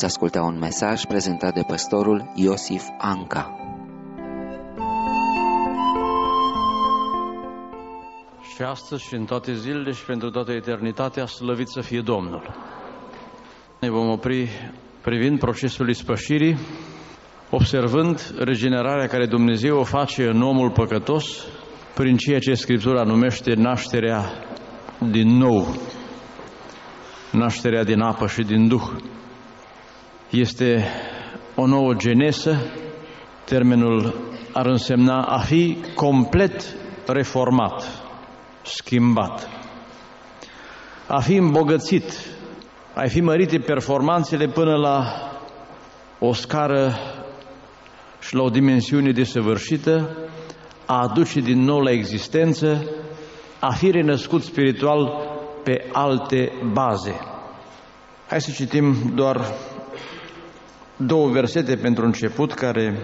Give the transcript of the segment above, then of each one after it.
Ați ascultat un mesaj prezentat de pastorul Iosif Anca. Și astăzi și în toate zilele și pentru toată eternitatea, slăvit să fie Domnul. Ne vom opri privind procesul ispășirii, observând regenerarea care Dumnezeu o face în omul păcătos prin ceea ce Scriptura numește nașterea din nou, nașterea din apă și din Duh. Este o nouă genesă, termenul ar însemna a fi complet reformat, schimbat, a fi îmbogățit, a fi mărite performanțele până la o scară și la o dimensiune desăvârșită, a aduce din nou la existență, a fi renăscut spiritual pe alte baze. Hai să citim doar două versete pentru început care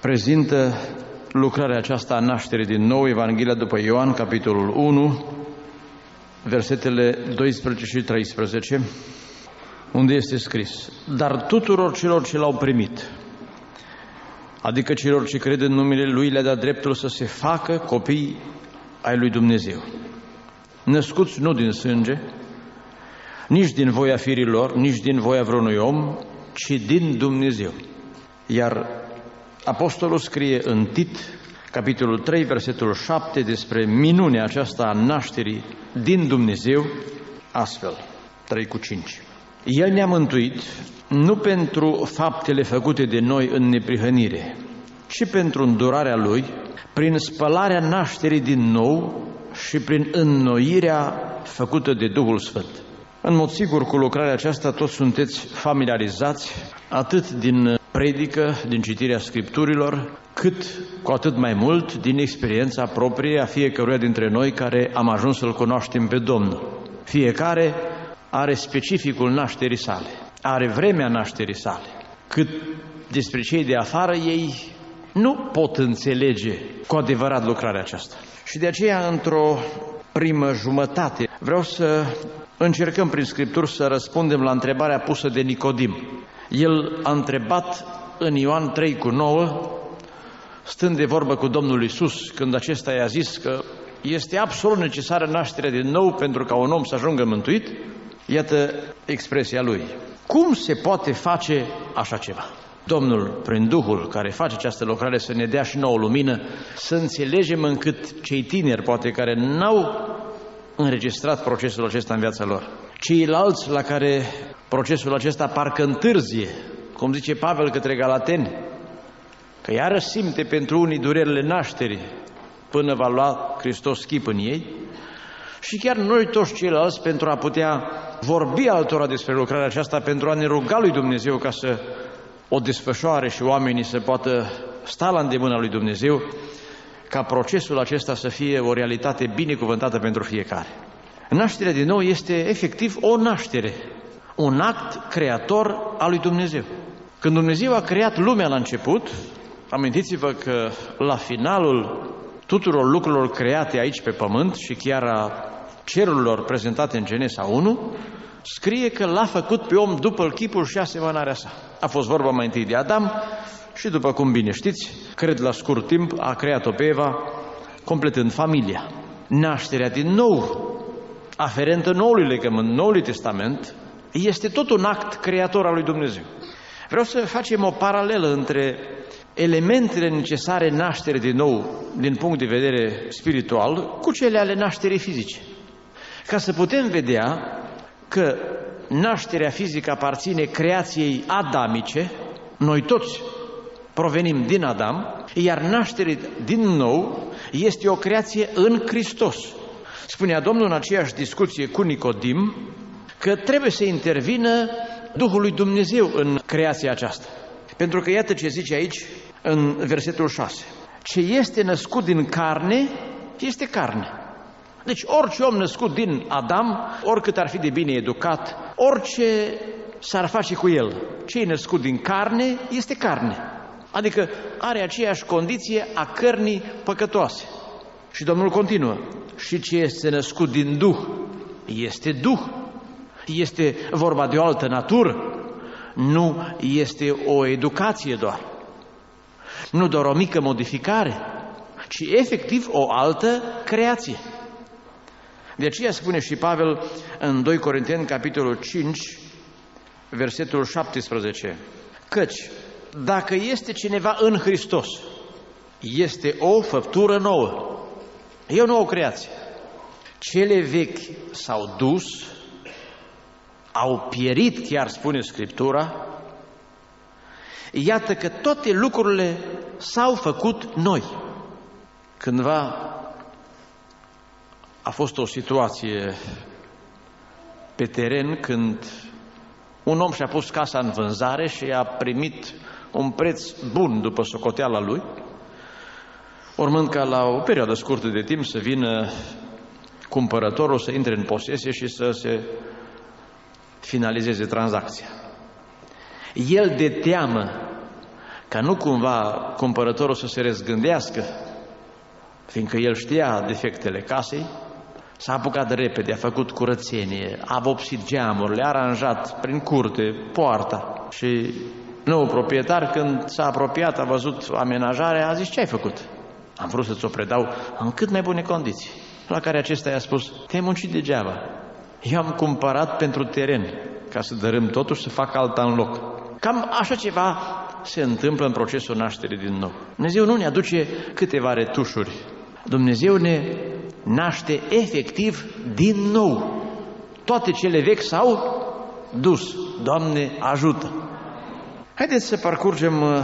prezintă lucrarea aceasta a nașterii din nou, Evanghelia după Ioan, capitolul 1, versetele 12 și 13, unde este scris, Dar tuturor celor ce l-au primit, adică celor ce cred în numele Lui, le-a dat dreptul să se facă copii ai Lui Dumnezeu. Născuți nu din sânge, nici din voia firilor, nici din voia vreunui om, ci din Dumnezeu. Iar Apostolul scrie în Tit, capitolul 3, versetul 7, despre minunea aceasta a nașterii din Dumnezeu, astfel, 3 cu 5. El ne-a mântuit nu pentru faptele făcute de noi în neprihănire, ci pentru îndurarea Lui, prin spălarea nașterii din nou și prin înnoirea făcută de Duhul Sfânt. În mod sigur, cu lucrarea aceasta toți sunteți familiarizați, atât din predică, din citirea Scripturilor, cât cu atât mai mult din experiența proprie a fiecăruia dintre noi care am ajuns să-L cunoaștem pe Domnul. Fiecare are specificul nașterii sale, are vremea nașterii sale, cât despre cei de afară ei nu pot înțelege cu adevărat lucrarea aceasta. Și de aceea, într-o primă jumătate, vreau să încercăm prin Scripturi să răspundem la întrebarea pusă de Nicodim. El a întrebat în Ioan 3 cu 9, stând de vorbă cu Domnul Isus, când acesta i-a zis că este absolut necesară nașterea din nou pentru ca un om să ajungă mântuit, iată expresia lui. Cum se poate face așa ceva? Domnul, prin Duhul care face această lucrare, să ne dea și nouă lumină, să înțelegem încât cei tineri, poate care n-au înregistrat procesul acesta în viața lor. Ceilalți la care procesul acesta parcă întârzie, cum zice Pavel către Galateni, că iară simte pentru unii durerile nașterii până va lua Hristos chip în ei, și chiar noi toți ceilalți pentru a putea vorbi altora despre lucrarea aceasta, pentru a ne ruga lui Dumnezeu ca să o desfășoare și oamenii să poată sta la îndemâna lui Dumnezeu, ca procesul acesta să fie o realitate binecuvântată pentru fiecare. Nașterea din nou este efectiv o naștere, un act creator al lui Dumnezeu. Când Dumnezeu a creat lumea la început, amintiți-vă că la finalul tuturor lucrurilor create aici pe pământ și chiar a cerurilor prezentate în Genesa 1, scrie că l-a făcut pe om după chipul și asemănarea sa. A fost vorba mai întâi de Adam și după cum bine știți, cred la scurt timp, a creat-o pe Eva, completând familia. Nașterea din nou, aferentă noului legământ, noului testament, este tot un act creator al lui Dumnezeu. Vreau să facem o paralelă între elementele necesare nașterii din nou, din punct de vedere spiritual, cu cele ale nașterii fizice. Ca să putem vedea că nașterea fizică aparține creației adamice, noi toți provenim din Adam, iar nașterea din nou este o creație în Hristos. Spunea Domnul în aceeași discuție cu Nicodim că trebuie să intervină Duhul lui Dumnezeu în creația aceasta. Pentru că iată ce zice aici în versetul 6. Ce este născut din carne, este carne. Deci orice om născut din Adam, oricât ar fi de bine educat, orice s-ar face cu el, ce e născut din carne, este carne. Adică are aceeași condiție a cărnii păcătoase. Și Domnul continuă, și ce este născut din Duh, este Duh. Este vorba de o altă natură. Nu este o educație doar. Nu doar o mică modificare, ci efectiv o altă creație. De aceea spune și Pavel în 2 Corinteni, capitolul 5, versetul 17, căci dacă este cineva în Hristos, este o făptură nouă. E o nouă creație. Cele vechi s-au dus, au pierit, chiar spune Scriptura, iată că toate lucrurile s-au făcut noi. Cândva a fost o situație pe teren când un om și-a pus casa în vânzare și a primit un preț bun după socoteala lui, urmând ca la o perioadă scurtă de timp să vină cumpărătorul să intre în posesie și să se finalizeze tranzacția. El de teamă ca nu cumva cumpărătorul să se răzgândească, fiindcă el știa defectele casei, s-a apucat de repede, a făcut curățenie, a vopsit geamurile, a aranjat prin curte poarta și nou proprietar când s-a apropiat, a văzut amenajarea, a zis ce ai făcut? Am vrut să-ți o predau în cât mai bune condiții. La care acesta i-a spus, te-ai muncit degeaba. Eu am cumpărat pentru teren, ca să dărâm totul și să fac alta în loc. Cam așa ceva se întâmplă în procesul nașterii din nou. Dumnezeu nu ne aduce câteva retușuri. Dumnezeu ne naște efectiv din nou. Toate cele vechi s-au dus. Doamne, ajută! Haideți să parcurgem uh,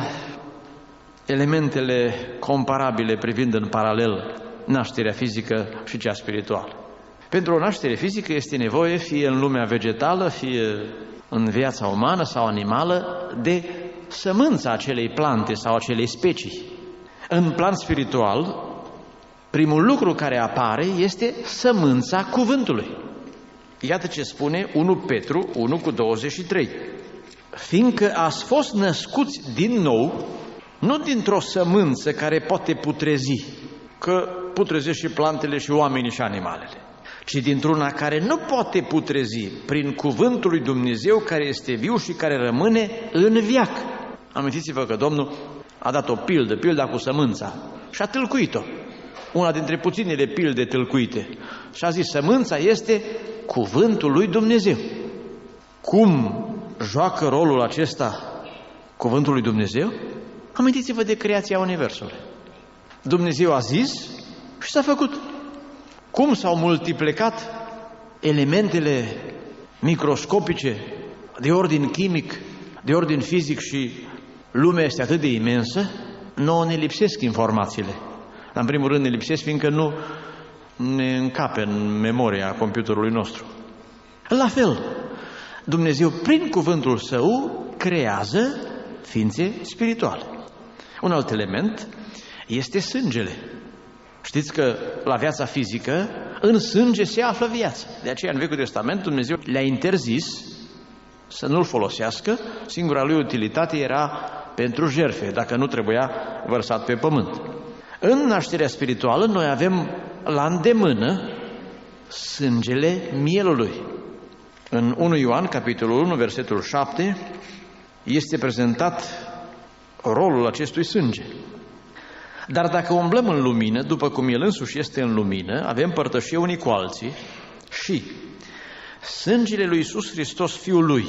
elementele comparabile privind în paralel nașterea fizică și cea spirituală. Pentru o naștere fizică este nevoie, fie în lumea vegetală, fie în viața umană sau animală, de sămânța acelei plante sau acelei specii. În plan spiritual, primul lucru care apare este sămânța cuvântului. Iată ce spune 1 Petru 1 cu 23. Fiindcă ați fost născuți din nou, nu dintr-o sămânță care poate putrezi, că putrezește și plantele și oamenii și animalele, ci dintr-una care nu poate putrezi prin cuvântul lui Dumnezeu care este viu și care rămâne în viac. Amintiți-vă că Domnul a dat o pildă, pilda cu sămânța și a tâlcuit-o. Una dintre puținele pilde tâlcuite. Și a zis, sămânța este cuvântul lui Dumnezeu. Cum joacă rolul acesta cuvântul lui Dumnezeu? Amintiți-vă de creația Universului. Dumnezeu a zis și s-a făcut. Cum s-au multiplicat elementele microscopice de ordin chimic, de ordin fizic și lumea este atât de imensă, nouă ne lipsesc informațiile. În primul rând ne lipsesc fiindcă nu ne încape în memoria computerului nostru. La fel, Dumnezeu prin cuvântul Său creează ființe spirituale. Un alt element este sângele. Știți că la viața fizică, în sânge se află viața. De aceea, în Vechiul Testament, Dumnezeu le-a interzis să nu-l folosească. Singura lui utilitate era pentru jerfe, dacă nu trebuia vărsat pe pământ. În nașterea spirituală, noi avem la îndemână sângele mielului. În 1 Ioan, capitolul 1, versetul 7, este prezentat rolul acestui sânge. Dar dacă umblăm în lumină, după cum El însuși este în lumină, avem părtășie unii cu alții și sângele lui Iisus Hristos, Fiul Lui,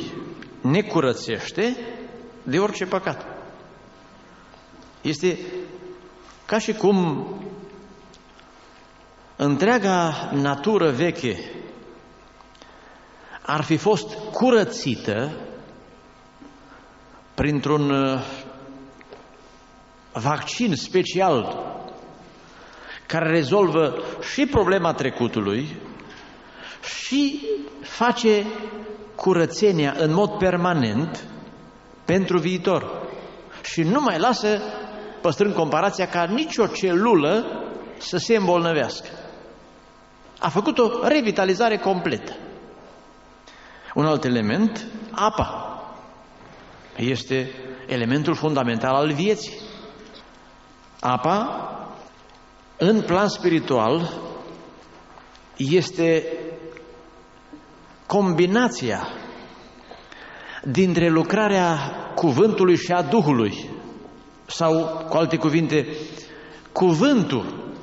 ne curățește de orice păcat. Este ca și cum întreaga natură veche ar fi fost curățită printr-un vaccin special care rezolvă și problema trecutului și face curățenia în mod permanent pentru viitor. Și nu mai lasă, păstrând comparația, ca nicio celulă să se îmbolnăvească. A făcut o revitalizare completă. Un alt element, apa. Este elementul fundamental al vieții. Apa, în plan spiritual, este combinația dintre lucrarea cuvântului și a Duhului, sau, cu alte cuvinte, cuvântul,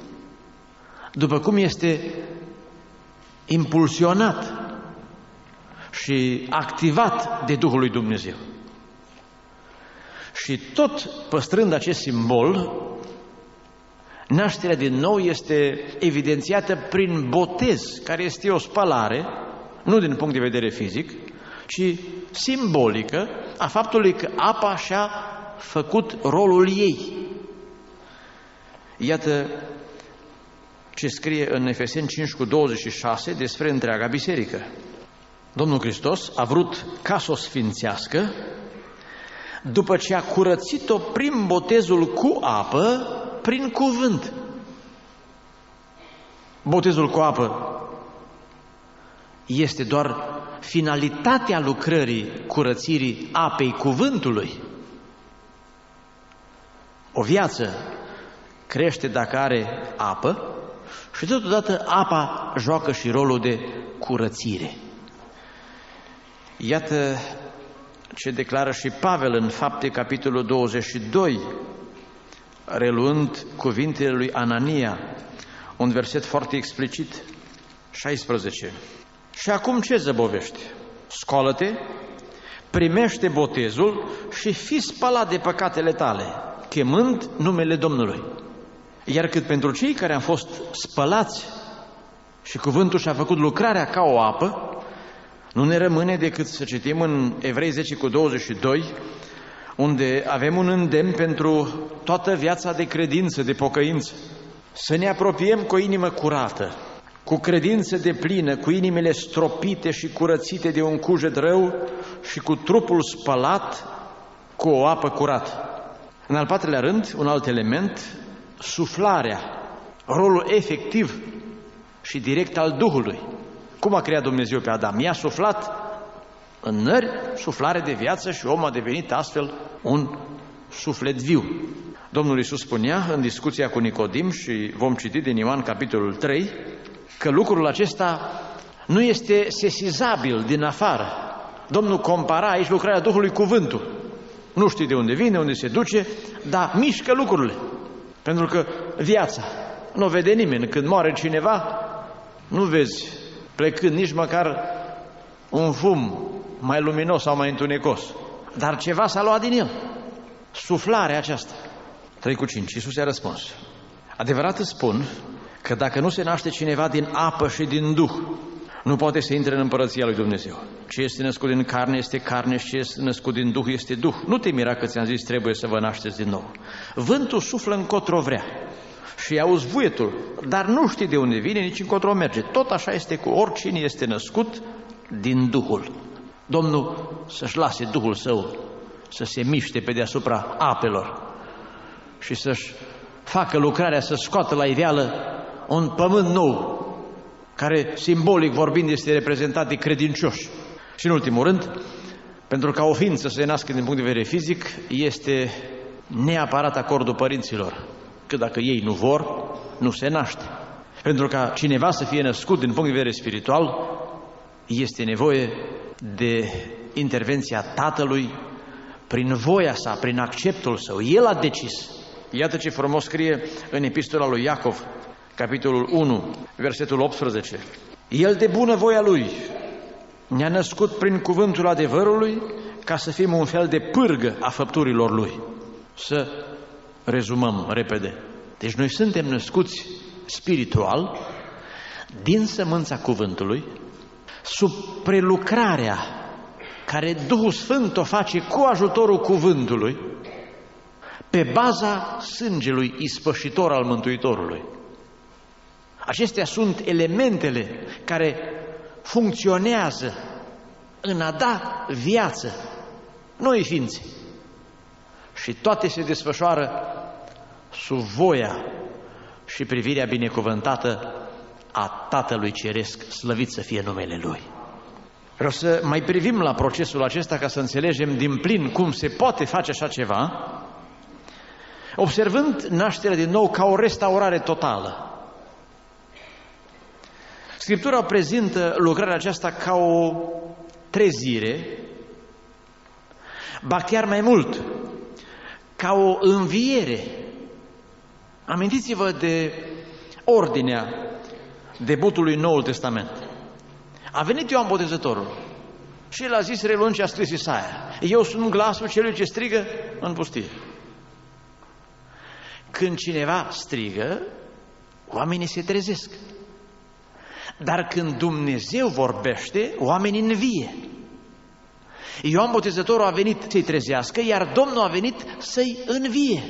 după cum este impulsionat și activat de Duhul lui Dumnezeu. Și tot păstrând acest simbol, nașterea din nou este evidențiată prin botez, care este o spălare, nu din punct de vedere fizic, ci simbolică a faptului că apa și-a făcut rolul ei. Iată ce scrie în Efeseni 5 cu 26 despre întreaga biserică. Domnul Hristos a vrut ca să o sfințească după ce a curățit-o prin botezul cu apă, prin cuvânt. Botezul cu apă este doar finalitatea lucrării curățirii apei cuvântului. O viață crește dacă are apă și totodată apa joacă și rolul de curățire. Iată ce declară și Pavel în fapte capitolul 22, reluând cuvintele lui Anania, un verset foarte explicit, 16. Și acum ce zăbovești? Scoală-te, primește botezul și fi spălat de păcatele tale, chemând numele Domnului. Iar cât pentru cei care am fost spălați și cuvântul și-a făcut lucrarea ca o apă, nu ne rămâne decât să citim în Evrei 10 cu 22, unde avem un îndemn pentru toată viața de credință, de pocăință. Să ne apropiem cu o inimă curată, cu credință de plină, cu inimile stropite și curățite de un cujet rău și cu trupul spălat cu o apă curată. În al patrulea rând, un alt element, suflarea, rolul efectiv și direct al Duhului. Cum a creat Dumnezeu pe Adam? I-a suflat în nări suflare de viață și omul a devenit astfel un suflet viu. Domnul Iisus spunea în discuția cu Nicodim și vom citi din Ioan capitolul 3 că lucrul acesta nu este sesizabil din afară. Domnul compara aici lucrarea Duhului cuvântul. Nu știi de unde vine, unde se duce, dar mișcă lucrurile. Pentru că viața nu vede nimeni. Când moare cineva, nu vezi plecând nici măcar un fum mai luminos sau mai întunecos. Dar ceva s-a luat din el. Suflarea aceasta. 3 cu 5. Iisus i-a răspuns. Adevărat îți spun că dacă nu se naște cineva din apă și din Duh, nu poate să intre în împărăția lui Dumnezeu. Ce este născut din carne este carne și ce este născut din Duh este Duh. Nu te mira că ți-am zis trebuie să vă nașteți din nou. Vântul suflă încotro vrea și auzi vuietul, dar nu știi de unde vine, nici încotro merge. Tot așa este cu oricine este născut din Duhul. Domnul să-și lase Duhul Său să se miște pe deasupra apelor și să-și facă lucrarea să scoată la iveală un pământ nou, care simbolic vorbind este reprezentat de credincioși. Și în ultimul rând, pentru ca o ființă să se nască din punct de vedere fizic, este neapărat acordul părinților că dacă ei nu vor, nu se naște. Pentru ca cineva să fie născut din punct de vedere spiritual, este nevoie de intervenția Tatălui prin voia sa, prin acceptul său. El a decis. Iată ce frumos scrie în epistola lui Iacov, capitolul 1, versetul 18. El de bună voia lui ne-a născut prin cuvântul adevărului ca să fim un fel de pârgă a făpturilor lui. Să rezumăm repede. Deci noi suntem născuți spiritual din sămânța cuvântului, sub prelucrarea care Duhul Sfânt o face cu ajutorul cuvântului, pe baza sângelui ispășitor al Mântuitorului. Acestea sunt elementele care funcționează în a da viață noi ființe. Și toate se desfășoară sub voia și privirea binecuvântată a Tatălui Ceresc, slăvit să fie numele Lui. Vreau să mai privim la procesul acesta ca să înțelegem din plin cum se poate face așa ceva, observând nașterea din nou ca o restaurare totală. Scriptura prezintă lucrarea aceasta ca o trezire, ba chiar mai mult, ca o înviere. Amintiți-vă de ordinea debutului Noul Testament. A venit Ioan Botezătorul și el a zis reluând ce a scris Isaia. Eu sunt glasul celui ce strigă în pustie. Când cineva strigă, oamenii se trezesc. Dar când Dumnezeu vorbește, oamenii învie. Ioan Botezătorul a venit să-i trezească, iar Domnul a venit să-i învie.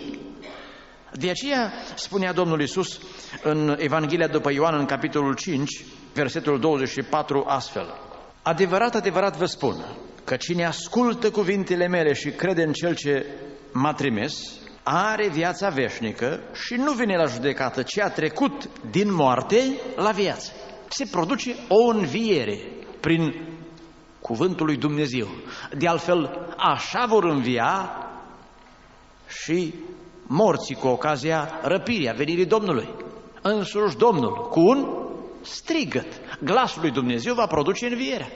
De aceea spunea Domnul Isus în Evanghelia după Ioan, în capitolul 5, versetul 24, astfel. Adevărat, adevărat vă spun că cine ascultă cuvintele mele și crede în Cel ce m-a trimis, are viața veșnică și nu vine la judecată, ci a trecut din moarte la viață. Se produce o înviere prin cuvântul lui Dumnezeu. De altfel, așa vor învia și morții cu ocazia răpirii, a venirii Domnului. Însuși Domnul, cu un strigăt, glasul lui Dumnezeu va produce învierea.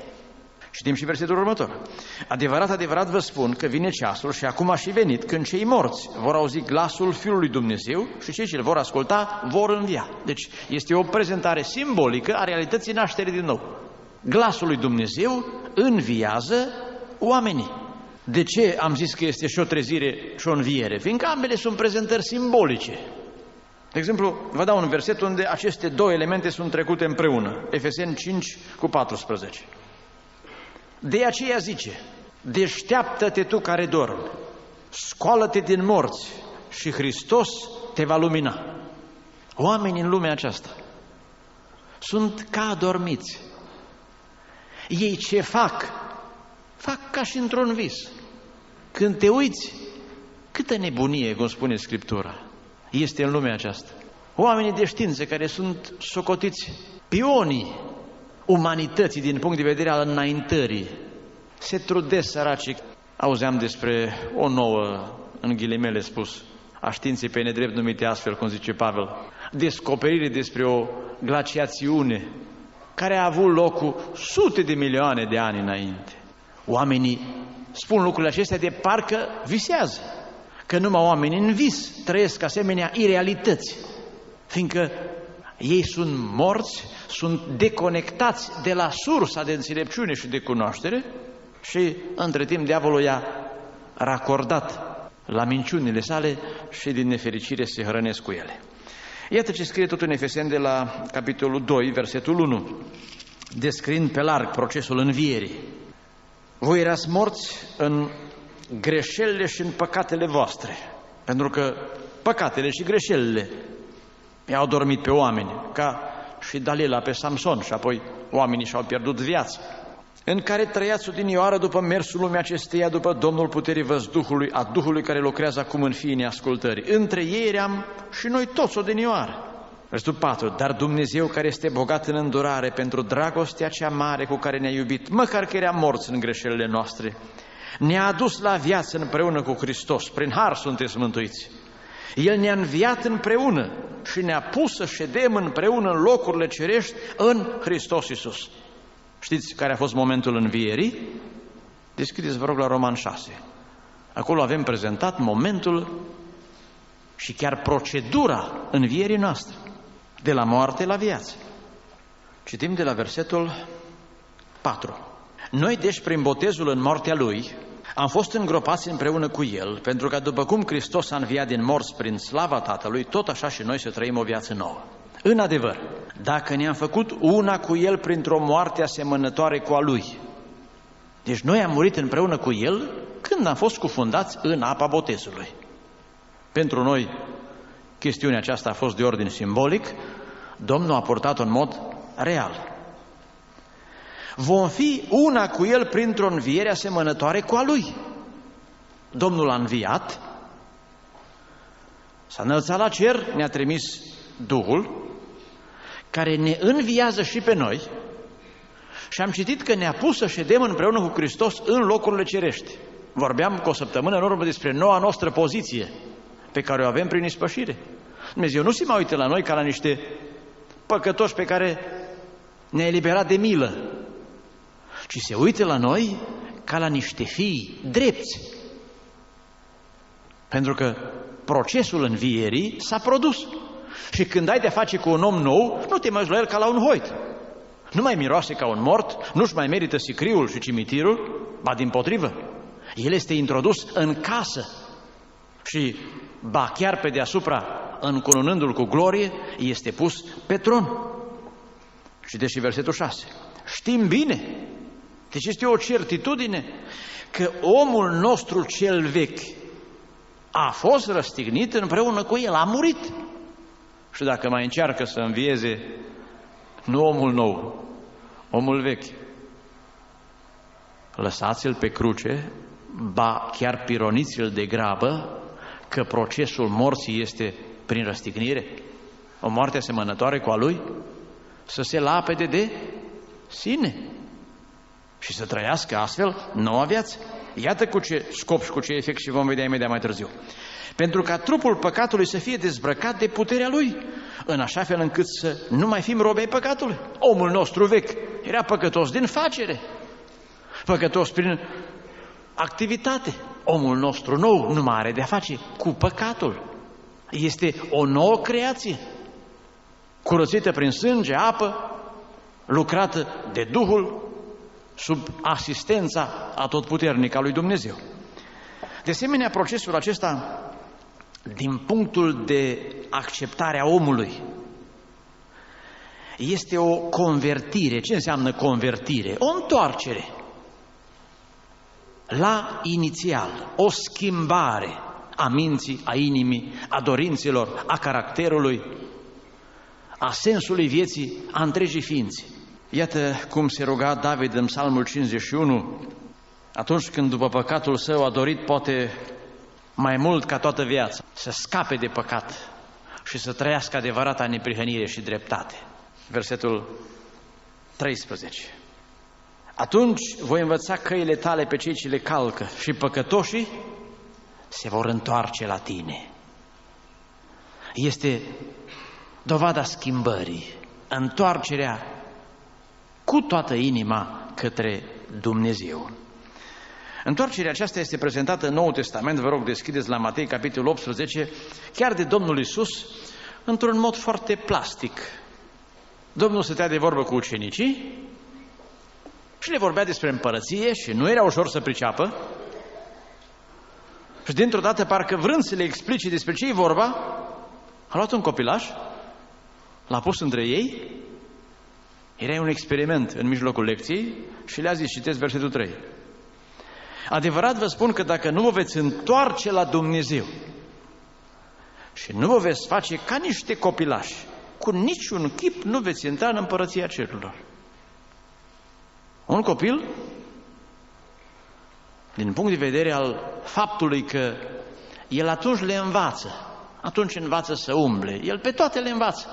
Știm și versetul următor. Adevărat, adevărat vă spun că vine ceasul și acum a și venit când cei morți vor auzi glasul Fiului Dumnezeu și cei ce îl vor asculta vor învia. Deci este o prezentare simbolică a realității nașterii din nou. Glasul lui Dumnezeu înviază oamenii. De ce am zis că este și o trezire și o înviere? Fiindcă ambele sunt prezentări simbolice. De exemplu, vă dau un verset unde aceste două elemente sunt trecute împreună. Efeseni 5 cu 14. De aceea zice, deșteaptă-te tu care dormi, scoală-te din morți și Hristos te va lumina. Oamenii în lumea aceasta sunt ca adormiți. Ei ce fac? Fac ca și într-un vis. Când te uiți, câtă nebunie, cum spune Scriptura, este în lumea aceasta. Oamenii de știință care sunt socotiți pionii umanității din punct de vedere al înaintării, se trudesc săracii. Auzeam despre o nouă, în ghilimele spus, a științei pe nedrept numite astfel, cum zice Pavel, descoperire despre o glaciațiune care a avut loc cu sute de milioane de ani înainte. Oamenii spun lucrurile acestea de parcă visează, că numai oamenii în vis trăiesc asemenea irealități, fiindcă ei sunt morți, sunt deconectați de la sursa de înțelepciune și de cunoaștere și între timp diavolul i-a racordat la minciunile sale și din nefericire se hrănesc cu ele. Iată ce scrie tot în Efesen de la capitolul 2, versetul 1, descriind pe larg procesul învierii. Voi erați morți în greșelile și în păcatele voastre, pentru că păcatele și greșelile i-au dormit pe oameni, ca și Dalila pe Samson și apoi oamenii și-au pierdut viața în care trăiați odinioară după mersul lumii acesteia, după Domnul puterii văzduhului, a Duhului care lucrează acum în fiii neascultării. Între ei eram și noi toți odinioară. Versetul 4. Dar Dumnezeu care este bogat în îndurare pentru dragostea cea mare cu care ne-a iubit, măcar că eram morți în greșelile noastre, ne-a adus la viață împreună cu Hristos. Prin har sunteți mântuiți. El ne-a înviat împreună și ne-a pus să ședem împreună în locurile cerești în Hristos Iisus. Știți care a fost momentul învierii? Deschideți, vă rog, la Roman 6. Acolo avem prezentat momentul și chiar procedura învierii noastre, de la moarte la viață. Citim de la versetul 4. Noi, deci, prin botezul în moartea Lui, am fost îngropați împreună cu El, pentru că după cum Hristos a înviat din morți prin slava Tatălui, tot așa și noi să trăim o viață nouă. În adevăr, dacă ne-am făcut una cu El printr-o moarte asemănătoare cu a Lui, deci noi am murit împreună cu El când am fost cufundați în apa botezului. Pentru noi, chestiunea aceasta a fost de ordin simbolic, Domnul a purtat-o în mod real. Vom fi una cu El printr-o înviere asemănătoare cu a Lui. Domnul a înviat, s-a înălțat la cer, ne-a trimis Duhul, care ne înviază și pe noi și am citit că ne-a pus să ședem împreună cu Hristos în locurile cerești. Vorbeam cu o săptămână în urmă despre noua noastră poziție pe care o avem prin ispășire. Dumnezeu nu se mai uită la noi ca la niște păcătoși pe care ne-a eliberat de milă, ci se uită la noi ca la niște fii drepți. Pentru că procesul învierii s-a produs. Și când ai de face cu un om nou, nu te mai la el ca la un hoit. Nu mai miroase ca un mort, nu-și mai merită sicriul și cimitirul, ba din potrivă. El este introdus în casă și, ba chiar pe deasupra, încununându-l cu glorie, este pus pe tron. Și deși versetul 6. Știm bine, deci este o certitudine că omul nostru cel vechi a fost răstignit împreună cu el, a murit. Și dacă mai încearcă să învieze nu omul nou, omul vechi, lăsați-l pe cruce, ba chiar pironiți-l de grabă, că procesul morții este prin răstignire, o moarte asemănătoare cu a lui, să se lapede de sine și să trăiască astfel noua viață. Iată cu ce scop și cu ce efect și vom vedea imediat mai târziu. Pentru ca trupul păcatului să fie dezbrăcat de puterea lui, în așa fel încât să nu mai fim robei păcatului. Omul nostru vechi era păcătos din facere, păcătos prin activitate. Omul nostru nou nu mai are de-a face cu păcatul. Este o nouă creație, curățită prin sânge, apă, lucrată de Duhul, sub asistența atotputernică a lui Dumnezeu. De asemenea, procesul acesta, din punctul de acceptare a omului, este o convertire. Ce înseamnă convertire? O întoarcere la inițial, o schimbare a minții, a inimii, a dorințelor, a caracterului, a sensului vieții, a întregii ființe. Iată cum se ruga David în psalmul 51, atunci când după păcatul său a dorit poate mai mult ca toată viața, să scape de păcat și să trăiască adevărata neprihănire și dreptate. Versetul 13. Atunci voi învăța căile tale pe cei ce le calcă și păcătoșii se vor întoarce la tine. Este dovada schimbării, întoarcerea cu toată inima către Dumnezeu. Întoarcerea aceasta este prezentată în Noul Testament, vă rog deschideți la Matei, capitolul 18, chiar de Domnul Isus, într-un mod foarte plastic. Domnul stătea de vorbă cu ucenicii și le vorbea despre împărăție și nu era ușor să priceapă. Și dintr-o dată, parcă vrând să le explice despre ce e vorba, a luat un copilaș, l-a pus între ei, era un experiment în mijlocul lecției și le-a zis, citesc versetul 3. Adevărat vă spun că dacă nu vă veți întoarce la Dumnezeu și nu vă veți face ca niște copilași, cu niciun chip nu veți intra în împărăția cerurilor. Un copil, din punct de vedere al faptului că el atunci le învață, atunci învață să umble, el pe toate le învață.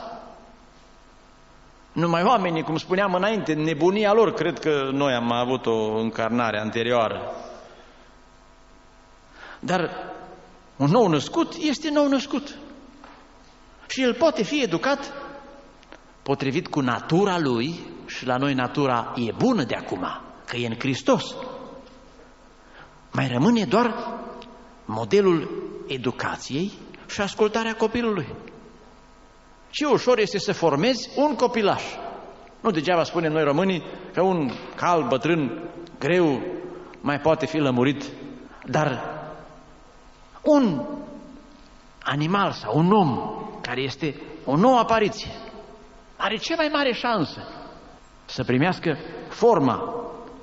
Numai oamenii, cum spuneam înainte, nebunia lor, cred că noi am avut o încarnare anterioară. Dar un nou născut este nou născut. Și el poate fi educat potrivit cu natura lui și la noi natura e bună de acum, că e în Hristos. Mai rămâne doar modelul educației și ascultarea copilului. Ce ușor este să formezi un copilaș. Nu degeaba spunem noi românii că un cal bătrân greu mai poate fi lămurit, dar un animal sau un om care este o nouă apariție are cea mai mare șansă să primească forma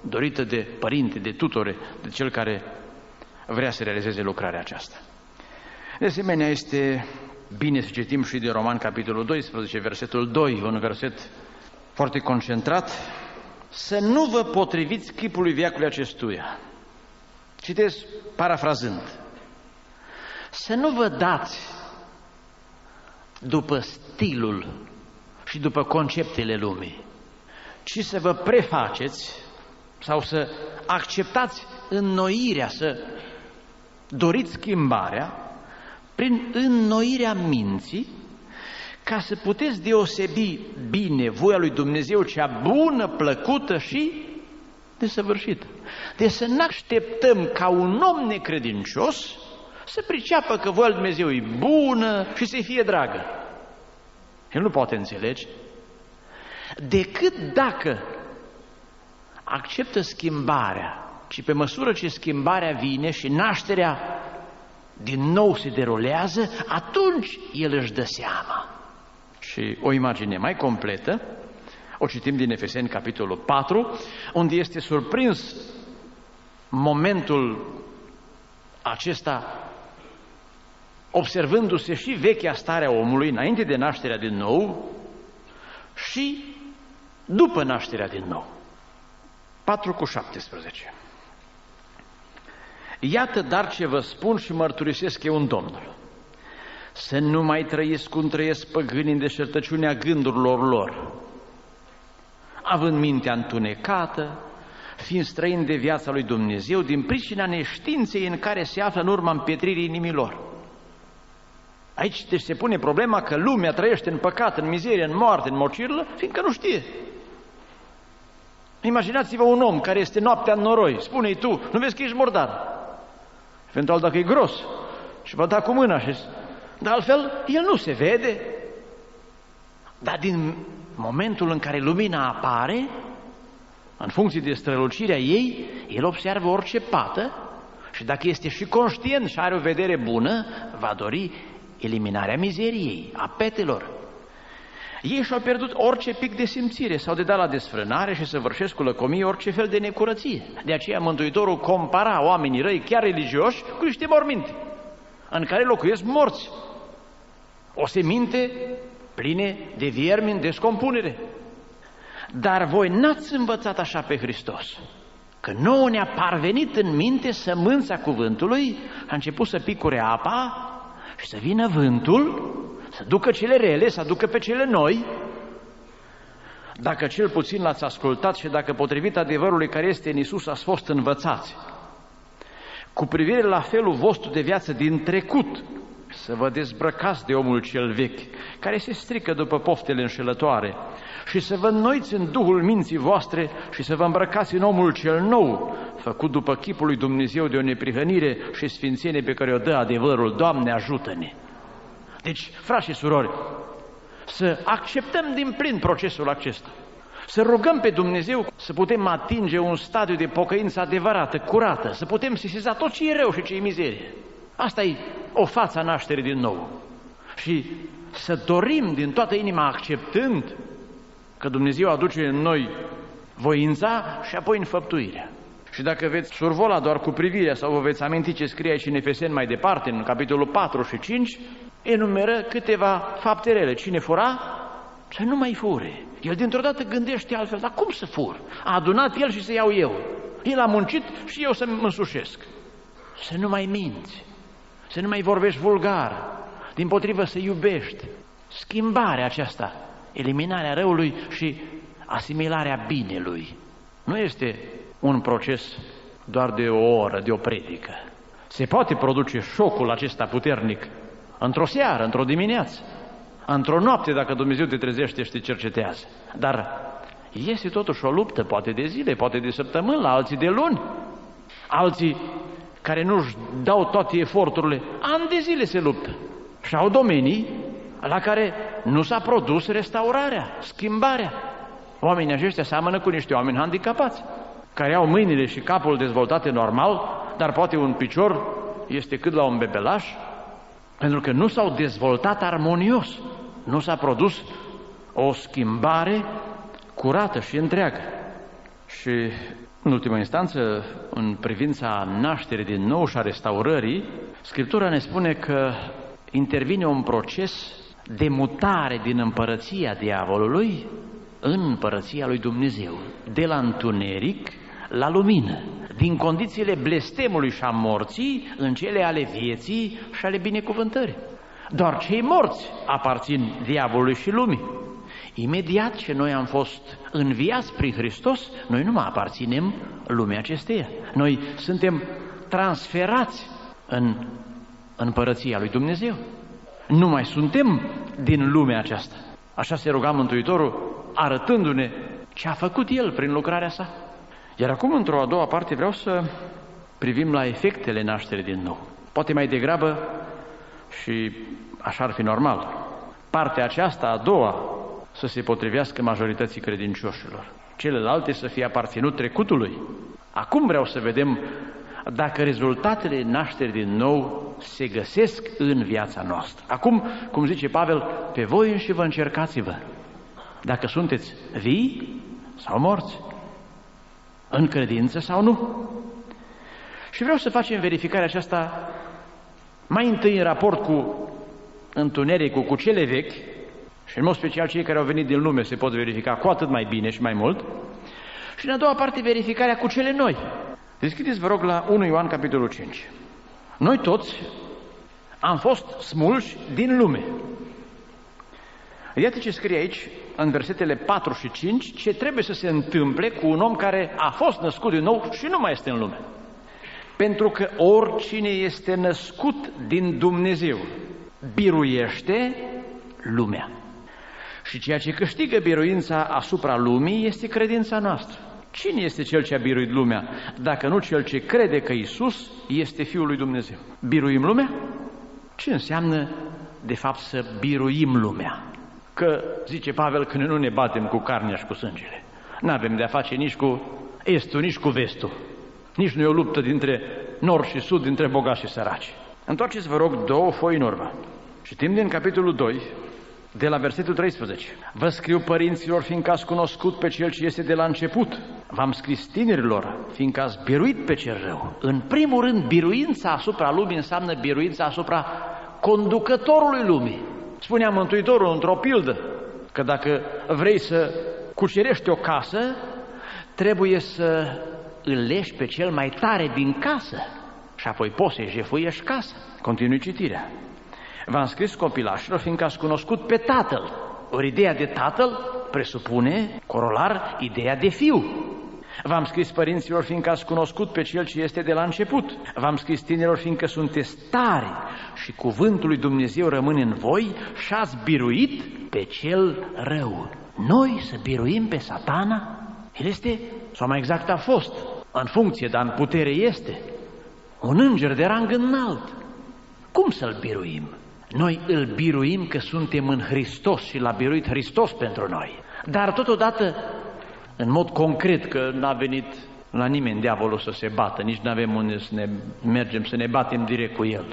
dorită de părinte, de tutore, de cel care vrea să realizeze lucrarea aceasta. De asemenea, este bine să citim și de Roman, capitolul 12, versetul 2, un verset foarte concentrat, să nu vă potriviți chipului viacului acestuia. Citesc parafrazând. Să nu vă dați după stilul și după conceptele lumii, ci să vă prefaceți sau să acceptați înnoirea, să doriți schimbarea prin înnoirea minții, ca să puteți deosebi bine voia lui Dumnezeu cea bună, plăcută și desăvârșită. Deci să nu așteptăm ca un om necredincios să priceapă că voia lui Dumnezeu e bună și să fie dragă. El nu poate înțelege. Decât dacă acceptă schimbarea, și pe măsură ce schimbarea vine și nașterea din nou se derulează, atunci el își dă seama. Și o imagine mai completă, o citim din Efeseni, capitolul 4, unde este surprins momentul acesta, observându-se și vechea stare a omului, înainte de nașterea din nou, și după nașterea din nou. 4 cu 17. Iată dar ce vă spun și mărturisesc eu în Domnul. Să nu mai trăiesc cum trăiesc păgânii în deșertăciunea gândurilor lor, având mintea întunecată, fiind străin de viața lui Dumnezeu, din pricina neștiinței în care se află în urma împietririi inimilor. Aici deci se pune problema că lumea trăiește în păcat, în mizerie, în moarte, în mocirlă, fiindcă nu știe. Imaginați-vă un om care este noaptea în noroi, spune-i tu, nu vezi că ești murdar. Eventual dacă e gros și vă da cu mâna și... Dar altfel, el nu se vede. Dar din momentul în care lumina apare, în funcție de strălucirea ei, el observă orice pată și dacă este și conștient și are o vedere bună, va dori eliminarea mizeriei, a petelor. Ei și-au pierdut orice pic de simțire, sau de dat la desfrânare și să vârșesc cu lăcomie orice fel de necurăție. De aceea Mântuitorul compara oamenii răi, chiar religioși, cu niște morminte, în care locuiesc morți. O seminte pline de viermi în descompunere. Dar voi n-ați învățat așa pe Hristos, că nouă ne-a parvenit în minte sămânța cuvântului, a început să picure apa și să vină vântul, să ducă cele rele, să aducă pe cele noi, dacă cel puțin l-ați ascultat și dacă potrivit adevărului care este în Isus ați fost învățați, cu privire la felul vostru de viață din trecut, să vă dezbrăcați de omul cel vechi, care se strică după poftele înșelătoare, și să vă înnoiți în Duhul minții voastre și să vă îmbrăcați în omul cel nou, făcut după chipul lui Dumnezeu de o neprihănire și sfințenie pe care o dă adevărul. Doamne, ajută-ne! Deci, frați și surori, să acceptăm din plin procesul acesta. Să rugăm pe Dumnezeu să putem atinge un stadiu de pocăință adevărată, curată, să putem sesiza tot ce e rău și ce e mizerie. Asta e o față a nașterii din nou. Și să dorim din toată inima, acceptând că Dumnezeu aduce în noi voința și apoi înfăptuirea. Și dacă veți survola doar cu privirea sau vă veți aminti ce scrie aici în Efeseni mai departe, în capitolul 4 și 5, enumeră câteva fapte rele. Cine fura, să nu mai fure. El dintr-o dată gândește altfel, dar cum să fur? A adunat el și să iau eu. El a muncit și eu să mă însușesc. Să nu mai minți, să nu mai vorbești vulgar, din potrivă să iubești. Schimbarea aceasta, eliminarea răului și asimilarea binelui. Nu este un proces doar de o oră, de o predică. Se poate produce șocul acesta puternic într-o seară, într-o dimineață, într-o noapte, dacă Dumnezeu te trezește și te cercetează. Dar este totuși o luptă, poate de zile, poate de săptămâni, la alții de luni. Alții care nu-și dau toate eforturile, ani de zile se luptă. Și au domenii la care nu s-a produs restaurarea, schimbarea. Oamenii aceștia seamănă cu niște oameni handicapați, care au mâinile și capul dezvoltate normal, dar poate un picior este cât la un bebelaș, pentru că nu s-au dezvoltat armonios, nu s-a produs o schimbare curată și întreagă. Și, în ultima instanță, în privința nașterii din nou și a restaurării, Scriptura ne spune că intervine un proces de mutare din împărăția diavolului în împărăția lui Dumnezeu, de la întuneric la lumină, din condițiile blestemului și a morții în cele ale vieții și ale binecuvântării. Doar cei morți aparțin diavolului și lumii. Imediat ce noi am fost înviați prin Hristos, noi nu mai aparținem lumea acesteia. Noi suntem transferați în împărăția lui Dumnezeu. Nu mai suntem din lumea aceasta. Așa se ruga Mântuitorul, arătându-ne ce a făcut El prin lucrarea sa. Iar acum, într-o a doua parte, vreau să privim la efectele nașterii din nou. Poate mai degrabă, și așa ar fi normal, partea aceasta, a doua, să se potrivească majorității credincioșilor. Celelalte să fie aparținut trecutului. Acum vreau să vedem dacă rezultatele nașterii din nou se găsesc în viața noastră. Acum, cum zice Pavel, pe voi și vă încercați-vă. Dacă sunteți vii sau morți, în credință sau nu. Și vreau să facem verificarea aceasta mai întâi în raport cu întunericul, cu cele vechi, și în mod special cei care au venit din lume se pot verifica cu atât mai bine și mai mult, și în a doua parte verificarea cu cele noi. Deschideți, vă rog, la 1 Ioan, capitolul 5. Noi toți am fost smulși din lume. Iată ce scrie aici, în versetele 4 și 5, ce trebuie să se întâmple cu un om care a fost născut din nou și nu mai este în lume. Pentru că oricine este născut din Dumnezeu biruiește lumea. Și ceea ce câștigă biruința asupra lumii este credința noastră. Cine este cel ce a biruit lumea, dacă nu cel ce crede că Isus este Fiul lui Dumnezeu? Biruim lumea? Ce înseamnă, de fapt, să biruim lumea? Că, zice Pavel, că noi nu ne batem cu carnea și cu sângele. Nu avem de-a face nici cu estul, nici cu vestul. Nici nu e o luptă dintre nord și sud, dintre bogați și săraci. Întoarceți, vă rog, două foi în urmă. Citim din capitolul 2, de la versetul 13. Vă scriu părinților, fiindcă ați cunoscut pe Cel ce este de la început. V-am scris tinerilor, fiindcă ați biruit pe cel rău. În primul rând, biruința asupra lumii înseamnă biruința asupra conducătorului lumii. Spunea Mântuitorul într-o pildă că dacă vrei să cucerești o casă, trebuie să îl leși pe cel mai tare din casă și apoi poți să-i jefuiești casa. Continui citirea. V-am scris copilașilor, fiindcă ați cunoscut pe tatăl. Ori ideea de tatăl presupune, corolar, ideea de fiu. V-am scris părinților, fiindcă ați cunoscut pe Cel ce este de la început. V-am scris tinerilor, fiindcă sunteți tari și cuvântul lui Dumnezeu rămâne în voi și ați biruit pe Cel rău. Noi să biruim pe satana? El este, sau mai exact a fost, în funcție, dar în putere este, un înger de rang înalt. Cum să-l biruim? Noi îl biruim că suntem în Hristos și l-a biruit Hristos pentru noi. Dar totodată, în mod concret, că n-a venit la nimeni diavolul să se bată, nici nu avem unde să ne mergem să ne batem direct cu el.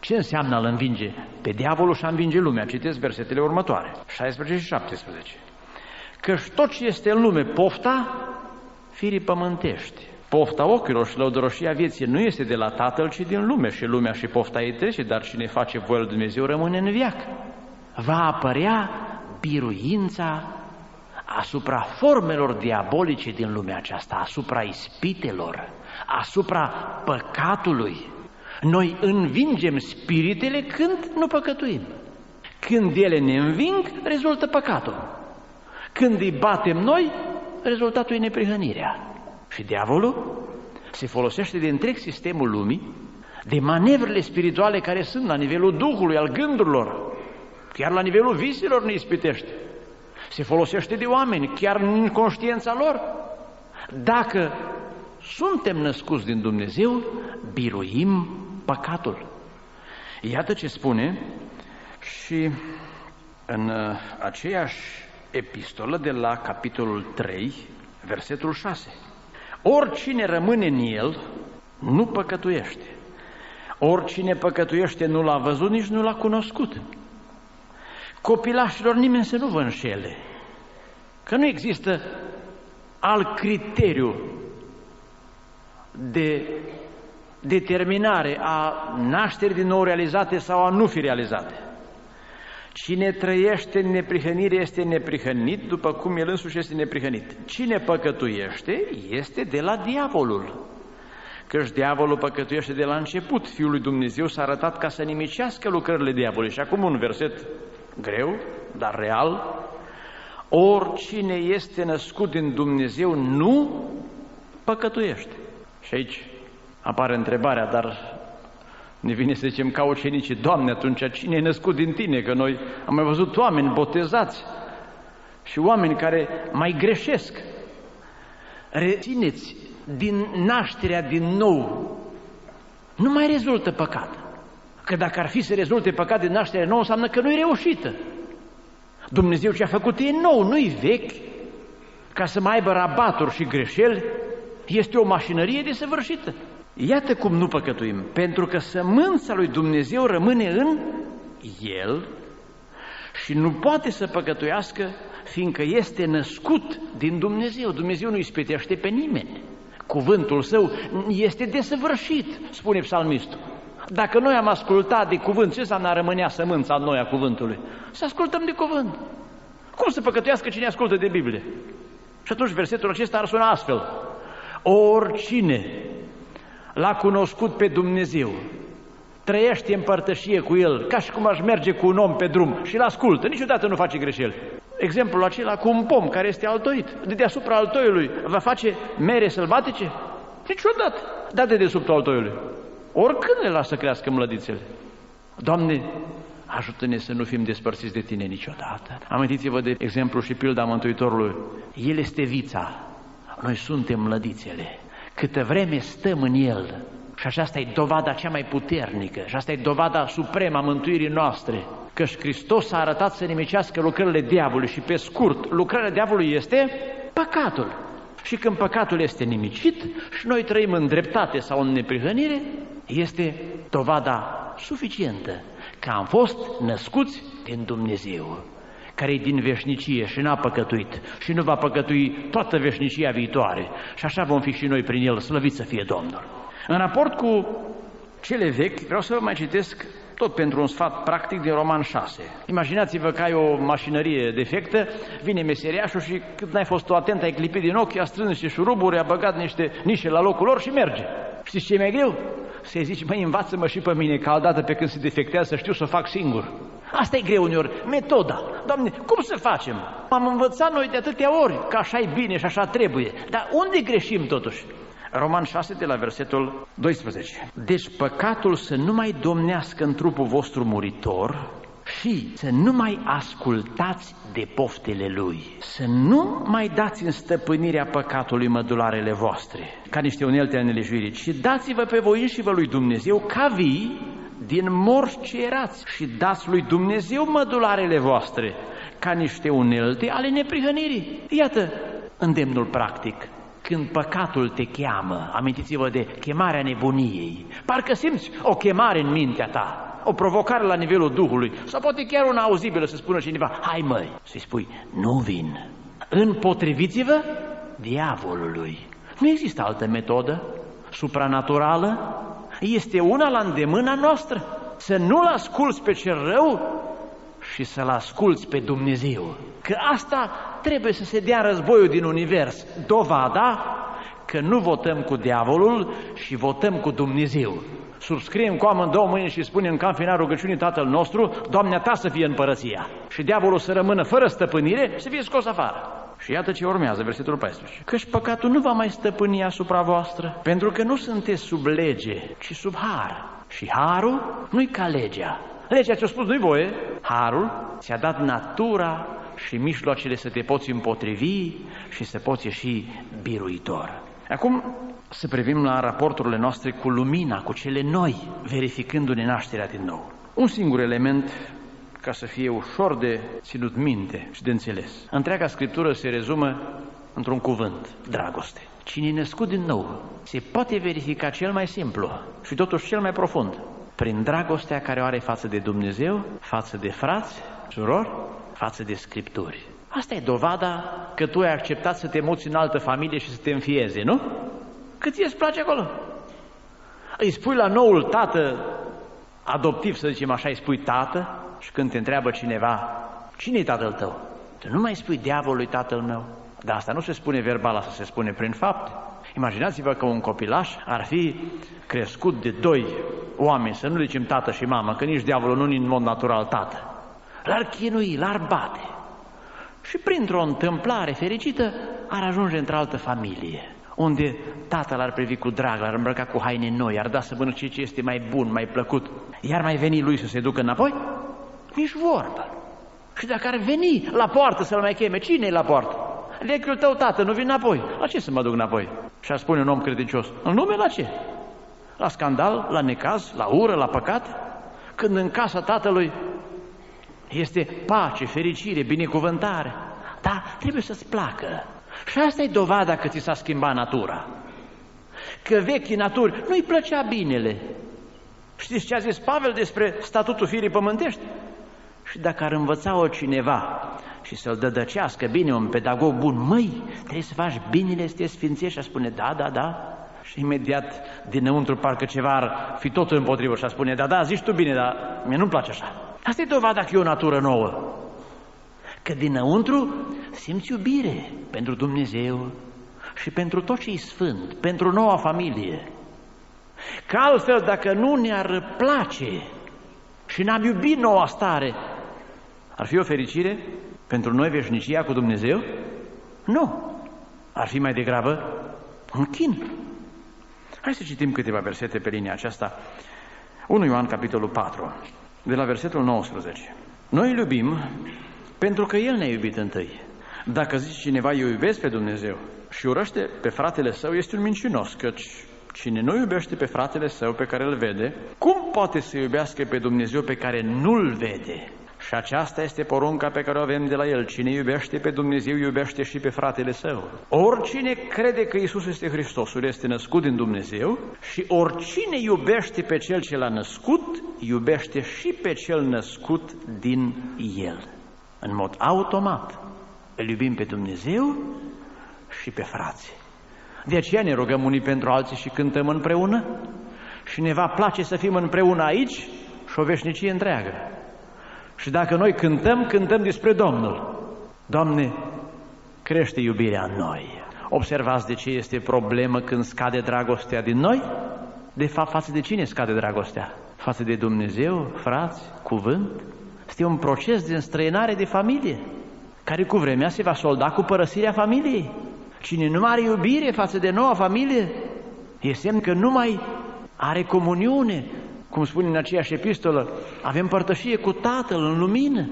Ce înseamnă a-l învinge pe diavolul și a învinge lumea? Citesc versetele următoare, 16 și 17. Căci tot ce este în lume, pofta, firii pământești, Pofta ochilor și lăudăroșia vieții nu este de la Tatăl, ci din lume și lumea și pofta ei trece, dar cine face voia lui Dumnezeu rămâne în viac. Va apărea biruința asupra formelor diabolice din lumea aceasta, asupra ispitelor, asupra păcatului. Noi învingem spiritele când nu păcătuim. Când ele ne înving, rezultă păcatul. Când îi batem noi, rezultatul e neprihănirea. Și diavolul se folosește de întreg sistemul lumii, de manevrele spirituale care sunt la nivelul Duhului, al gândurilor, chiar la nivelul viselor ne ispitește. Se folosește de oameni, chiar în conștiința lor. Dacă suntem născuți din Dumnezeu, biruim păcatul. Iată ce spune și în uh, aceeași epistolă de la capitolul 3, versetul 6. Oricine rămâne în el, nu păcătuiește. Oricine păcătuiește nu l-a văzut, nici nu l-a cunoscut. Copilașilor nimeni să nu vă înșele. Că nu există alt criteriu de determinare a nașterii din nou realizate sau a nu fi realizate. Cine trăiește în neprihănire este neprihănit, după cum el însuși este neprihănit. Cine păcătuiește este de la diavolul. Căci diavolul păcătuiește de la început. Fiul lui Dumnezeu s-a arătat ca să nimicească lucrările diavolului. Și acum un verset greu, dar real. Oricine este născut din Dumnezeu nu păcătuiește. Și aici apare întrebarea, dar Ne vine să zicem ca ucenicii, Doamne, atunci cine e născut din Tine? Că noi am mai văzut oameni botezați și oameni care mai greșesc. Rețineți, din nașterea din nou nu mai rezultă păcat. Că dacă ar fi să rezulte păcat din nașterea nouă, înseamnă că nu e reușită. Dumnezeu ce a făcut e nou, nu-i vechi. Ca să mai aibă rabaturi și greșeli, este o mașinărie desăvârșită. Iată cum nu păcătuim, pentru că sămânța lui Dumnezeu rămâne în El și nu poate să păcătuiască, fiindcă este născut din Dumnezeu. Dumnezeu nu ispitește pe nimeni. Cuvântul său este desăvârșit, spune psalmistul. Dacă noi am ascultat de cuvânt, ce înseamnă a rămânea sămânța în noi a cuvântului? Să ascultăm de cuvânt. Cum să păcătuiască cine ascultă de Biblie? Și atunci versetul acesta ar suna astfel. Oricine l-a cunoscut pe Dumnezeu, trăiește în părtășie cu El, ca și cum aș merge cu un om pe drum și îl ascultă, niciodată nu face greșeli. Exemplul acela cu un pom care este altoit, de deasupra altoiului, va face mere sălbatice? Niciodată, dar de deasupra altoiului. Oricând le lasă să crească mlădițele. Doamne, ajută-ne să nu fim despărțiți de Tine niciodată. Amintiți-vă de exemplu și pilda Mântuitorului. El este vița, noi suntem mlădițele. Câtă vreme stăm în El, și aceasta e dovada cea mai puternică, și asta e dovada supremă a mântuirii noastre, că Hristos a arătat să nimicească lucrările diavolului și pe scurt, lucrarea diavolului este păcatul. Și când păcatul este nimicit și noi trăim în dreptate sau în neprihănire, este dovada suficientă că am fost născuți din Dumnezeu, care e din veșnicie și n-a păcătuit și nu va păcătui toată veșnicia viitoare. Și așa vom fi și noi prin El, slăvit să fie Domnul. În raport cu cele vechi, vreau să vă mai citesc tot pentru un sfat practic din Roman 6. Imaginați-vă că ai o mașinărie defectă, vine meseriașul și cât n-ai fost tu atent, ai clipit din ochi, a strâns niște șuruburi, a băgat niște nișe la locul lor și merge. Știți ce e mai greu? Să-i zici, măi, învață-mă și pe mine, ca odată pe când se defectează, să știu să o fac singur. Asta e greu uneori, metoda. Doamne, cum să facem? Am învățat noi de atâtea ori că așa e bine și așa trebuie. Dar unde greșim totuși? Roman 6 de la versetul 12. Deci păcatul să nu mai domnească în trupul vostru muritor și să nu mai ascultați de poftele lui, să nu mai dați în stăpânirea păcatului mădularele voastre, ca niște unelte ale nelejuirii, și dați-vă pe voi și vă lui Dumnezeu ca vii din morți ce erați și dați lui Dumnezeu mădularele voastre ca niște unelte ale neprihănirii. Iată îndemnul practic când păcatul te cheamă, amintiți-vă de chemarea nebuniei, parcă simți o chemare în mintea ta, o provocare la nivelul Duhului, sau poate chiar una auzibilă să spună cineva, hai măi, să-i spui, nu vin. Împotriviți-vă diavolului. Nu există altă metodă supranaturală, este una la îndemâna noastră. Să nu-L asculți pe cel rău și să-L asculți pe Dumnezeu. Că asta trebuie să se dea războiul din univers. Dovada că nu votăm cu diavolul și votăm cu Dumnezeu. Subscriem cu amândouă mâini și spunem ca în final rugăciunii Tatăl nostru, Doamnea ta să fie împărăția. Și diavolul să rămână fără stăpânire și să fie scos afară. Și iată ce urmează, versetul 14. Căci păcatul nu va mai stăpâni asupra voastră, pentru că nu sunteți sub lege, ci sub har. Și harul nu-i ca legea. Legea ce-a spus nu-i voie, harul ți-a dat natura și mijloacele să te poți împotrivi și să poți ieși biruitor. Acum să privim la raporturile noastre cu lumina, cu cele noi, verificându-ne nașterea din nou. Un singur element ca să fie ușor de ținut minte și de înțeles. Întreaga Scriptură se rezumă într-un cuvânt, dragoste. Cine e născut din nou se poate verifica cel mai simplu și totuși cel mai profund prin dragostea care o are față de Dumnezeu, față de frați, surori, față de Scripturi. Asta e dovada că tu ai acceptat să te muți în altă familie și să te înfieze, nu? Că ție îți place acolo. Îi spui la noul tată adoptiv, să zicem așa, îi spui tată și când te întreabă cineva, cine e tatăl tău? Tu nu mai spui diavolului tatăl meu. Dar asta nu se spune verbal, asta se spune prin fapt. Imaginați-vă că un copilaș ar fi crescut de doi oameni, să nu zicem tată și mamă, că nici diavolul nu în mod natural tată. L-ar chinui, l-ar bate. Și printr-o întâmplare fericită ar ajunge într-altă familie. unde tatăl ar privi cu drag, l-ar îmbrăca cu haine noi, ar da să mănânce ce este mai bun, mai plăcut, iar mai veni lui să se ducă înapoi? Nici vorbă. Și dacă ar veni la poartă să-l mai cheme, cine e la poartă? Vechiul tău tată, nu vin înapoi. La ce să mă duc înapoi? Și ar spune un om credincios, în lume la ce? La scandal, la necaz, la ură, la păcat? Când în casa tatălui este pace, fericire, binecuvântare. Da, trebuie să-ți placă. Și asta e dovada că ți s-a schimbat natura. Că vechii naturi nu-i plăcea binele. Știți ce a zis Pavel despre statutul firii pământești? Și dacă ar învăța-o cineva și să-l dădăcească bine un pedagog bun, măi, trebuie să faci binele, să te sfințești, și spune, da, da, da. Și imediat dinăuntru parcă ceva ar fi totul împotrivă și a spune, da, da, zici tu bine, dar mie nu-mi place așa. Asta e dovada că e o natură nouă. Că dinăuntru simți iubire pentru Dumnezeu și pentru tot ce e sfânt, pentru noua familie. Că altfel, dacă nu ne-ar place și n-am iubit noua stare, ar fi o fericire pentru noi veșnicia cu Dumnezeu? Nu. Ar fi mai degrabă un chin. Hai să citim câteva versete pe linia aceasta. 1 Ioan, capitolul 4, de la versetul 19. Noi îl iubim pentru că El ne-a iubit întâi. Dacă zice cineva, eu iubesc pe Dumnezeu și urăște pe fratele său, este un mincinos, căci cine nu iubește pe fratele său pe care îl vede, cum poate să iubească pe Dumnezeu pe care nu-l vede? Și aceasta este porunca pe care o avem de la El. Cine iubește pe Dumnezeu, iubește și pe fratele său. Oricine crede că Isus este Hristosul, este născut din Dumnezeu și oricine iubește pe Cel ce l-a născut, iubește și pe Cel născut din El. În mod automat. Îl iubim pe Dumnezeu și pe frații. De aceea ne rugăm unii pentru alții și cântăm împreună și ne va place să fim împreună aici și o veșnicie întreagă. Și dacă noi cântăm, cântăm despre Domnul. Doamne, crește iubirea în noi. Observați de ce este problemă când scade dragostea din noi? De fapt, față de cine scade dragostea? Față de Dumnezeu, frați, cuvânt? Este un proces de înstrăinare de familie, care cu vremea se va solda cu părăsirea familiei. Cine nu are iubire față de noua familie, e semn că nu mai are comuniune, cum spune în aceeași epistolă, avem părtășie cu Tatăl în lumină.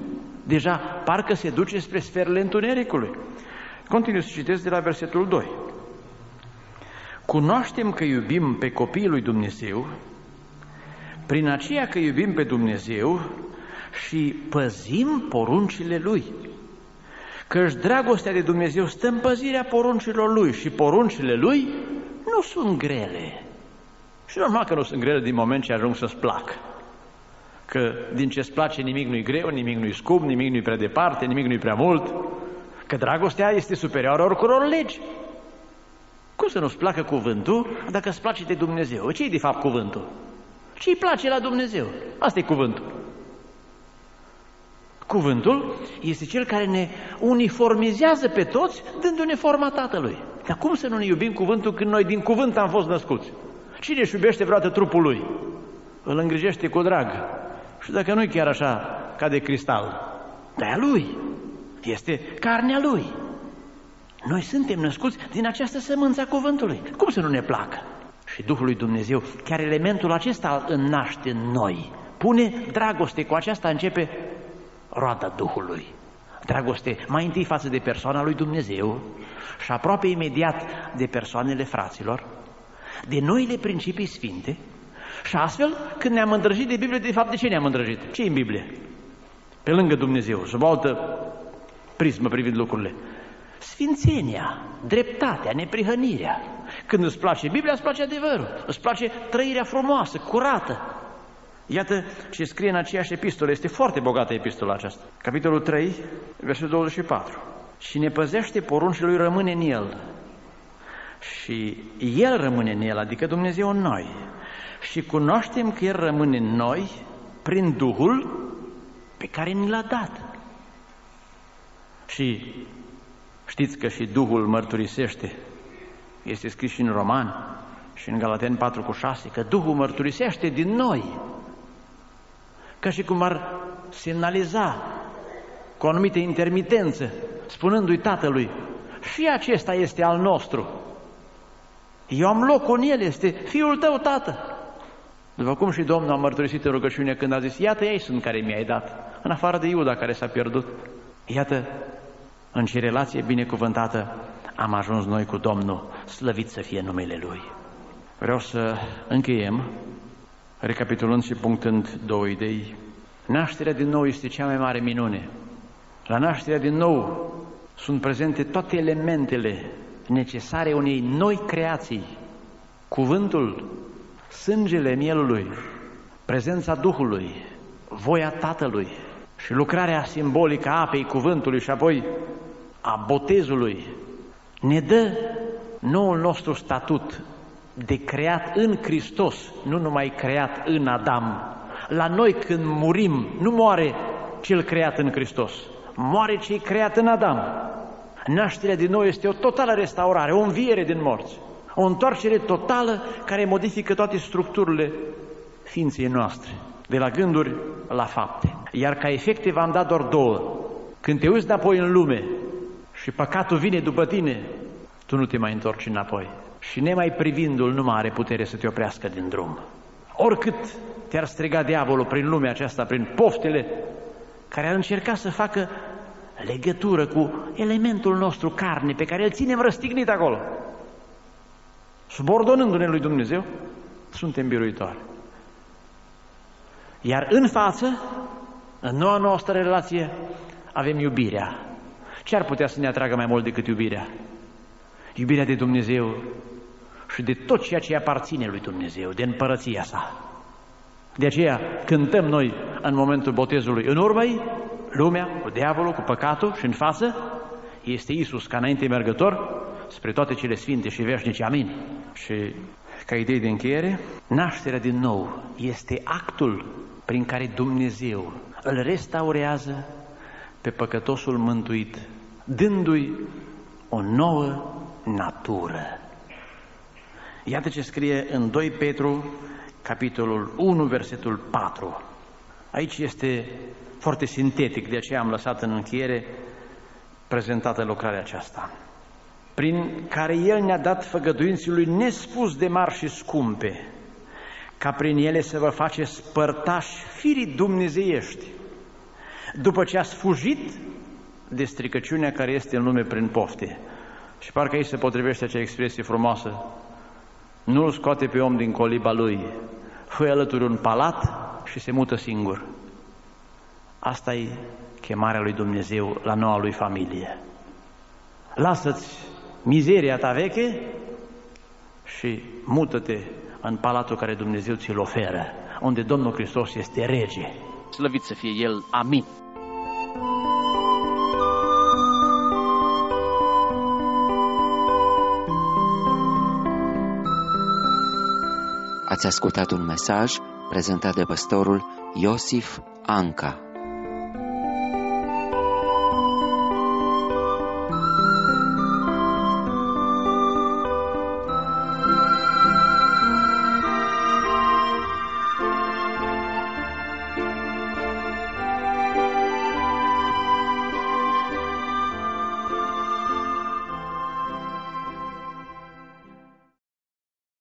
Deja parcă se duce spre sferele întunericului. Continui să citesc de la versetul 2. Cunoaștem că iubim pe copiii lui Dumnezeu, prin aceea că iubim pe Dumnezeu și păzim poruncile Lui. Căci dragostea de Dumnezeu stă în păzirea poruncilor Lui și poruncile Lui nu sunt grele. Și normal că nu sunt grele din moment ce ajung să-ți placă. Că din ce-ți place nimic nu-i greu, nimic nu-i scump, nimic nu-i prea departe, nimic nu-i prea mult. Că dragostea este superioară oricăror legi. Cum să nu-ți placă cuvântul dacă îți place de Dumnezeu? ce e de fapt cuvântul? Ce îi place la Dumnezeu? Asta e cuvântul. Cuvântul este cel care ne uniformizează pe toți, dându-ne forma Tatălui. Dar cum să nu ne iubim cuvântul când noi din cuvânt am fost născuți? Cine își iubește vreodată trupul lui? Îl îngrijește cu drag. Și dacă nu-i chiar așa, ca de cristal, de a lui. Este carnea lui. Noi suntem născuți din această sămânță a cuvântului. Cum să nu ne placă? Și Duhul lui Dumnezeu, chiar elementul acesta îl înnaște în noi. Pune dragoste, cu aceasta începe roada Duhului. Dragoste mai întâi față de persoana lui Dumnezeu și aproape imediat de persoanele fraților, de noile principii sfinte și astfel, când ne-am îndrăjit de Biblie, de fapt, de ce ne-am îndrăjit? ce în Biblie? Pe lângă Dumnezeu, sub o altă prismă privind lucrurile. Sfințenia, dreptatea, neprihănirea. Când îți place Biblia, îți place adevărul, îți place trăirea frumoasă, curată. Iată ce scrie în aceeași epistolă, este foarte bogată epistola aceasta. Capitolul 3, versetul 24. Și ne păzește poruncile lui rămâne în el, și El rămâne în El, adică Dumnezeu în noi. Și cunoaștem că El rămâne în noi prin Duhul pe care ni l-a dat. Și știți că și Duhul mărturisește, este scris și în Roman și în Galaten 4 cu 6, că Duhul mărturisește din noi, ca și cum ar semnaliza cu o anumită intermitență, spunându-i Tatălui, și acesta este al nostru. Eu am locul în el, este fiul tău, tată. După cum și Domnul a mărturisit în rugăciune când a zis, iată ei sunt care mi-ai dat, în afară de Iuda care s-a pierdut. Iată, în ce relație binecuvântată am ajuns noi cu Domnul, slăvit să fie numele Lui. Vreau să încheiem, recapitulând și punctând două idei. Nașterea din nou este cea mai mare minune. La nașterea din nou sunt prezente toate elementele necesare unei noi creații. Cuvântul, sângele mielului, prezența Duhului, voia Tatălui și lucrarea simbolică a apei cuvântului și apoi a botezului ne dă noul nostru statut de creat în Hristos, nu numai creat în Adam. La noi când murim, nu moare cel creat în Hristos, moare cel creat în Adam. Nașterea din nou este o totală restaurare, o înviere din morți, o întoarcere totală care modifică toate structurile ființei noastre, de la gânduri la fapte. Iar ca efecte v-am dat doar două. Când te uiți înapoi în lume și păcatul vine după tine, tu nu te mai întorci înapoi. Și nemai privindu-l nu mai are putere să te oprească din drum. Oricât te-ar striga diavolul prin lumea aceasta, prin poftele care ar încerca să facă legătură cu elementul nostru carne pe care îl ținem răstignit acolo. Subordonându-ne lui Dumnezeu, suntem biruitori. Iar în față, în noua noastră relație, avem iubirea. Ce ar putea să ne atragă mai mult decât iubirea? Iubirea de Dumnezeu și de tot ceea ce aparține lui Dumnezeu, de împărăția sa. De aceea cântăm noi în momentul botezului în urmă lumea, cu diavolul, cu păcatul și în față este Isus ca înainte mergător spre toate cele sfinte și veșnice. Amin. Și ca idee de încheiere, nașterea din nou este actul prin care Dumnezeu îl restaurează pe păcătosul mântuit, dându-i o nouă natură. Iată ce scrie în 2 Petru, capitolul 1, versetul 4. Aici este foarte sintetic, de aceea am lăsat în încheiere prezentată lucrarea aceasta. Prin care El ne-a dat făgăduinții Lui nespus de mari și scumpe, ca prin ele să vă faceți părtași firii dumnezeiești, după ce ați fugit de stricăciunea care este în lume prin pofte. Și parcă aici se potrivește acea expresie frumoasă, nu-l scoate pe om din coliba lui, fă alături un palat și se mută singur. Asta e chemarea lui Dumnezeu la noua lui familie. Lasă-ți mizeria ta veche și mută-te în palatul care Dumnezeu ți-l oferă, unde Domnul Hristos este rege. Slăvit să fie El. Amin. Ați ascultat un mesaj prezentat de pastorul Iosif Anca.